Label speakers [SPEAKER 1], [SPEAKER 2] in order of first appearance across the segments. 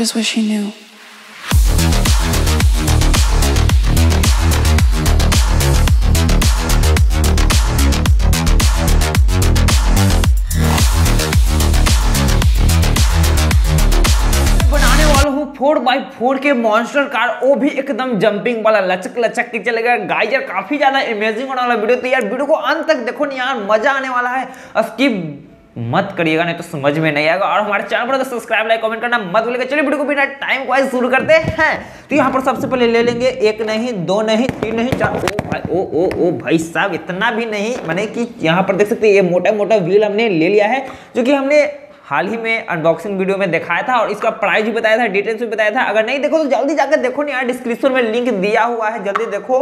[SPEAKER 1] just wish he knew.
[SPEAKER 2] Four by four के monster car वो भी एकदम जंपिंग वाला, लचक लचक के चलेगा गाइस यार, काफ़ी ज़्यादा अमेजिंग होने वाला वीडियो। तो यार, वीडियो को अंत तक देखो नहीं यार, मज़ा आने वाला है। स्किप मत करिएगा, नहीं तो समझ में नहीं आएगा। और हमारे चैनल पर तो सब्सक्राइब, लाइक, कमेंट करना मत भूलिएगा। चलिए, वीडियो को बिना टाइम को शुरू करते हैं। तो यहाँ पर सबसे पहले ले लेंगे, एक नहीं, दो नहीं, तीन नहीं, चार। ओ भाई, ओ ओ ओ भाई साहब, इतना भी नहीं, मैंने कि यहाँ पर देख सकते हैं, ये मोटा मोटा व्हील हमने ले लिया है, जो कि हमने हाल ही में अनबॉक्सिंग वीडियो में दिखाया था और इसका प्राइस भी बताया था डिटेल्स भी बताया था। अगर नहीं देखो तो जल्दी जाकर देखो नहीं यार डिस्क्रिप्शन में लिंक दिया हुआ है, जल्दी देखो।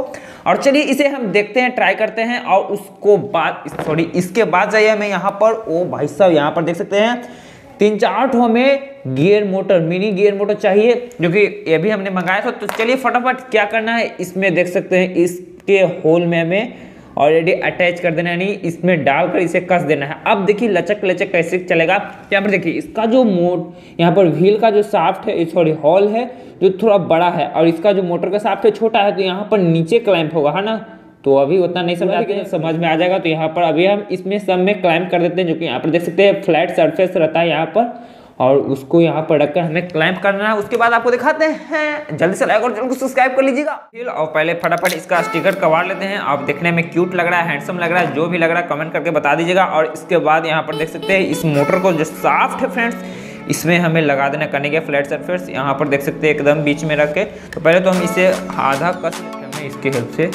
[SPEAKER 2] और चलिए इसे हम देखते हैं ट्राई करते हैं और उसको बाद सॉरी इसके बाद जाइए हमें यहाँ पर। ओ भाई साहब, यहाँ पर देख सकते हैं। तीन चार ठो हमें gear motor mini gear motor चाहिए, जो कि ये भी हमने मंगाया था। तो चलिए फटाफट क्या करना है, इसमें देख सकते हैं, इसके होल में हमें ऑलरेडी अटैच कर देना यानी इसमें डालकर इसे कस देना है। अब देखिए लचक लचक कैसे चलेगा। यहाँ पर देखिए इसका जो मोड यहाँ पर व्हील का जो साफ्ट है सॉरी हॉल है जो थोड़ा बड़ा है और इसका जो मोटर का साफ्ट है छोटा है तो यहाँ पर नीचे क्लैंप होगा है ना? तो अभी उतना नहीं समझ लेकिन समझ में आ जाएगा तो यहाँ पर अभी हम इसमें सब में क्लाइंब कर देते हैं जो कि यहाँ पर देख सकते हैं फ्लैट सरफेस रहता है यहाँ पर। और उसको यहाँ पर रखकर हमें क्लाइंब करना है। उसके बाद आपको दिखाते हैं। जल्दी से लाइक और चैनल को सब्सक्राइब कर लीजिएगा। फिर और पहले फटाफट इसका स्टिकर कवार लेते हैं। आप देखने में क्यूट लग रहा है हैंडसम लग रहा है, जो भी लग रहा है कमेंट करके बता दीजिएगा। और इसके बाद यहाँ पर देख सकते हैं, इस मोटर को जो साफ्ट है फ्रेंड्स इसमें हमें लगा देना करने के फ्लैट सरफेस यहाँ पर देख सकते हैं एकदम बीच में रख के। तो पहले तो हम इसे आधा कस हमें इसकी हेल्प से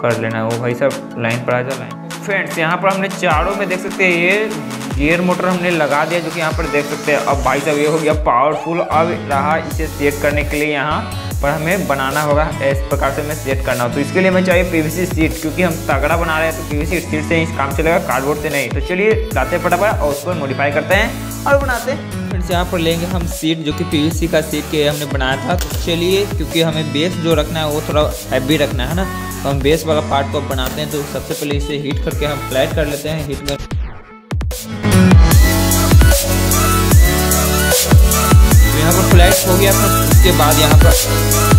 [SPEAKER 2] कर लेना है। वो भाई सब लाइन पर आ जाए लाइन फ्रेंड्स यहाँ पर हमने चारों में देख सकते हैं, ये गियर मोटर हमने लगा दिया जो कि यहाँ पर देख सकते हैं। अब भाई साहब, ये हो गया पावरफुल अब रहा इसे सेट करने के लिए यहाँ पर हमें बनाना होगा, इस प्रकार से हमें सेट करना हो। तो इसके लिए हमें चाहिए पीवीसी सीट क्योंकि हम तगड़ा बना रहे हैं तो पीवीसी सीट से इस काम चलेगा कार्डबोर्ड से नहीं। तो चलिए, लाते फटाफट और उसको मॉडिफाई करते हैं और बनाते हैं। फ्रेंड्स यहाँ पर लेंगे हम सीट जो कि पीवीसी का सीट के हमने बनाया था। तो चलिए, क्योंकि हमें बेस जो रखना है, वो थोड़ा हैवी रखना है ना? तो हम बेस वाला पार्ट को बनाते हैं। तो सबसे पहले इसे हीट करके हम फ्लैट कर लेते हैं। हीट कर गया था उसके बाद यहाँ पर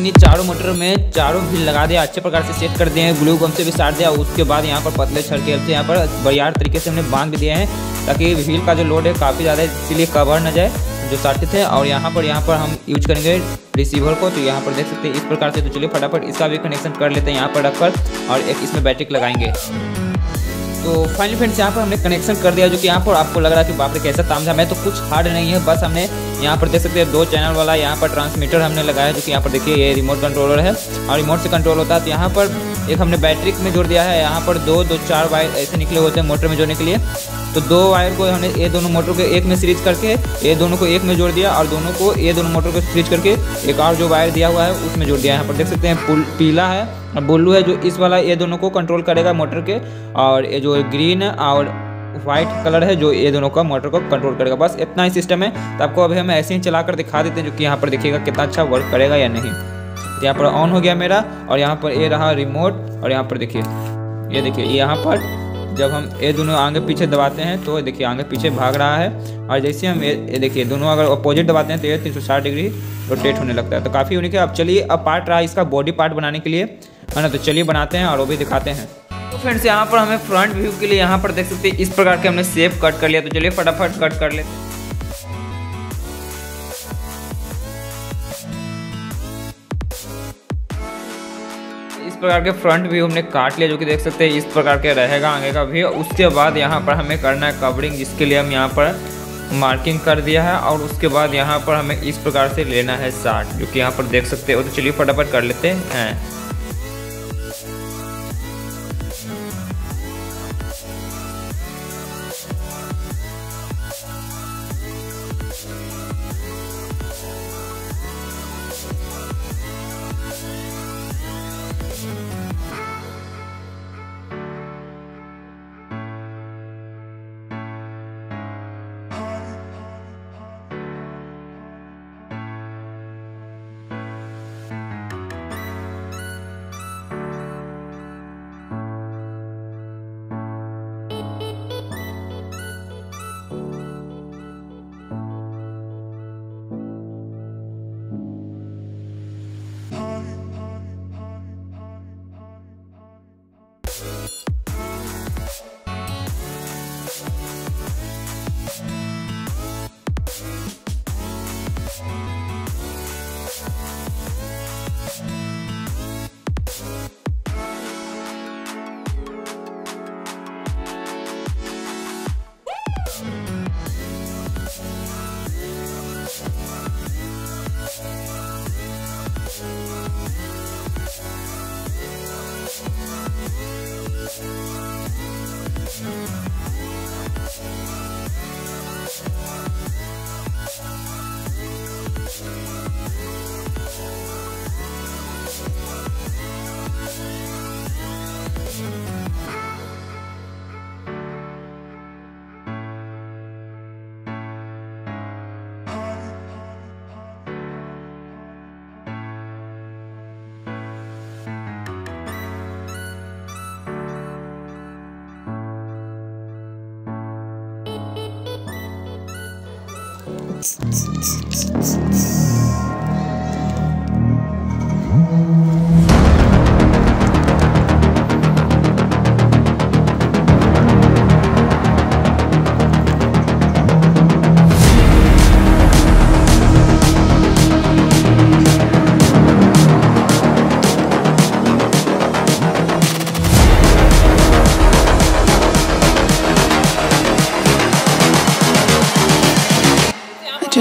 [SPEAKER 2] हमने चारों मोटर में चारों भी लगा दिया अच्छे प्रकार से सेट कर दिए हैं, ग्लू गम से भी साट दिया, उसके बाद यहाँ पर पतले छड़ के यहाँ पर बरियार तरीके से हमने बाँध दिए हैं, ताकि व्हील का जो लोड है काफ़ी ज़्यादा इसीलिए कवर न जाए, जो साटे थे और यहाँ पर यहाँ पर हम यूज़ करेंगे रिसीवर को तो यहाँ पर देख सकते हैं, इस प्रकार से तो चलिए फटाफट इसका भी कनेक्शन कर लेते हैं यहाँ पर रखकर, और एक इसमें बैटरी लगाएँगे। तो फाइनली फ्रेंड्स यहाँ पर हमने कनेक्शन कर दिया, जो कि यहाँ पर आपको लग रहा है कि बाप रे, कैसा तामझाम है। तो कुछ हार्ड नहीं है, बस हमने यहाँ पर देख सकते हैं, दो चैनल वाला यहाँ पर ट्रांसमीटर हमने लगाया, जो कि यहाँ पर देखिए, ये रिमोट कंट्रोलर है। और रिमोट से कंट्रोल होता है तो यहाँ पर एक हमने बैटरी में जोड़ दिया है, यहाँ पर दो दो, चार वायर ऐसे निकले होते हैं मोटर में जोड़ने के लिए। तो दो वायर को हमने ये दोनों मोटर को एक में सीरीज़ करके ये दोनों को एक में जोड़ दिया और दोनों को ये दोनों मोटर को सीरीज़ करके एक और जो वायर दिया हुआ है, उसमें जोड़ दिया यहाँ पर देख सकते हैं, पुल है, और ब्लू है, जो इस वाला ये दोनों को कंट्रोल करेगा मोटर के, और ये जो ग्रीन और व्हाइट कलर है, जो ये दोनों का मोटर को कंट्रोल करेगा। बस इतना ही सिस्टम है। तो आपको अभी हम ऐसे ही चला कर दिखा देते हैं, जो कि यहाँ पर देखिएगा कितना अच्छा वर्क करेगा या नहीं। तो यहाँ पर ऑन हो गया मेरा, और यहाँ पर ये रहा रिमोट और यहाँ पर देखिए, ये देखिए यहाँ पर जब हम ये दोनों आगे पीछे दबाते हैं तो देखिए आगे पीछे भाग रहा है, और जैसे हम ये देखिए, दोनों अगर अपोजिट दबाते हैं तो ये तीन सौ साठ डिग्री रोटेट होने लगता है। तो काफ़ी यूनिक है। अब चलिए, अब पार्ट रहा इसका बॉडी पार्ट बनाने के लिए, है ना? तो चलिए बनाते हैं, और वो भी दिखाते हैं। तो फ्रेंड्स यहाँ पर हमें फ्रंट व्यू के लिए यहाँ पर देख सकते हैं, इस प्रकार के हमने सेप कट कर लिया। तो चलिए फटाफट कट कर लेते हैं।
[SPEAKER 1] प्रकार के फ्रंट व्यू हमने काट लिया, जो कि देख सकते हैं इस प्रकार के रहेगा आगे का व्यू उसके बाद यहाँ पर हमें करना है कवरिंग जिसके लिए हम यहाँ पर मार्किंग कर दिया है और उसके बाद यहाँ पर हमें इस प्रकार से लेना है शार्ट जो कि यहाँ पर देख सकते हो। तो चलिए फटाफट कर लेते हैं।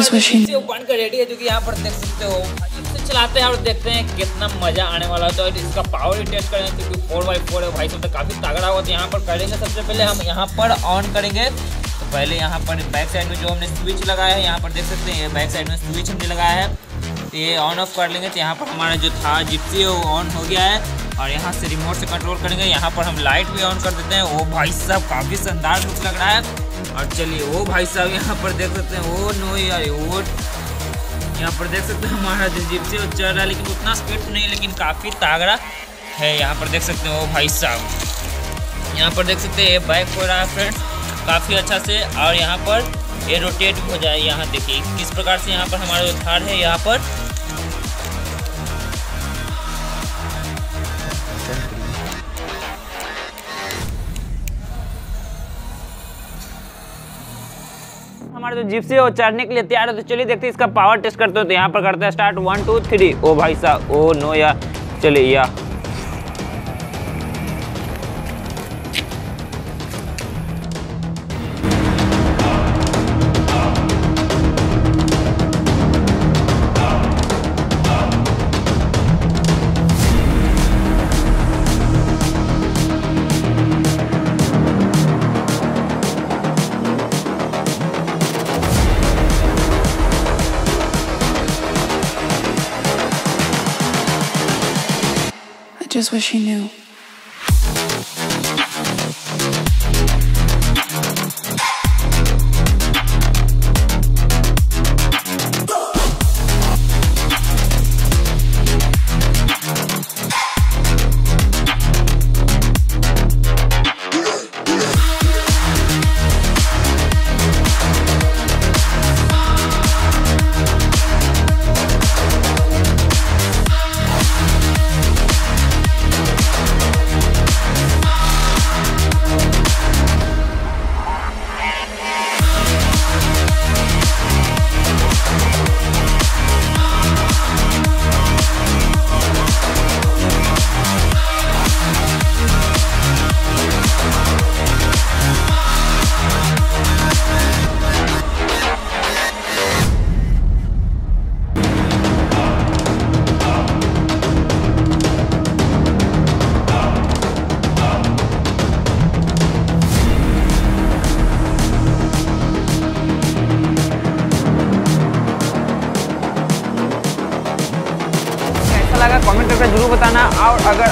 [SPEAKER 2] से बन कर रेडी है जो कि यहाँ पर देख सकते हो। इससे चलाते हैं और देखते हैं कितना मज़ा आने वाला है। तो इसका पावर ही टेस्ट करेंगे क्योंकि फोर बाई फोर है भाई सब तो काफ़ी तगड़ा हुआ तो यहाँ पर करेंगे सबसे पहले हम यहाँ पर ऑन करेंगे। तो पहले यहाँ पर बैक साइड में जो हमने स्विच लगाया है यहाँ पर देख सकते हैं बैक साइड में स्विच हमने लगाया है। तो ये ऑन ऑफ़ कर लेंगे। तो यहाँ पर हमारा जो था जिप्सी है वो ऑन हो गया है। और यहाँ से रिमोट से कंट्रोल करेंगे। यहाँ पर हम लाइट भी ऑन कर देते हैं। वो भाई साहब काफ़ी शानदार लुक लग रहा है। और चलिए वो भाई साहब, यहाँ पर देख सकते हैं वो नो यार वो यहाँ पर देख सकते हैं हमारा जो जिप्सी वो चल रहा है, लेकिन उतना स्पीड नहीं, लेकिन काफ़ी तागड़ा है यहाँ पर देख सकते हैं वो भाई साहब। यहाँ पर देख सकते हैं, ये बाइक हो रहा है काफ़ी अच्छा से, और यहाँ पर ये रोटेट हो जाए, यहाँ देखिए, किस प्रकार से यहाँ पर हमारा जो थार है, यहाँ पर हमारा जो जिप्सी है वो चढ़ने के लिए तैयार है तो चलिए देखते हैं इसका पावर टेस्ट करते हो तो यहाँ पर करते हैं स्टार्ट वन टू थ्री ओ भाई साहब, ओ नो या, चलिए, या।
[SPEAKER 3] Just wish he knew.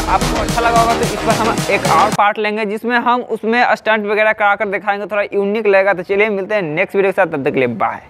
[SPEAKER 2] आपको अच्छा लगा होगा तो इस पर हम एक और पार्ट लेंगे, जिसमें हम उसमें स्टंट वगैरह करा कर दिखाएँगे, थोड़ा यूनिक लगेगा। तो चलिए मिलते हैं नेक्स्ट वीडियो के साथ, तब तक के लिए बाय